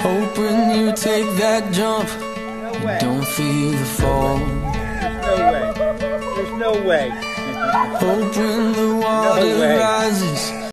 Hoping you take that jump, No you way. don't feel the fall. There's no way. There's no way. Hoping the water way. rises,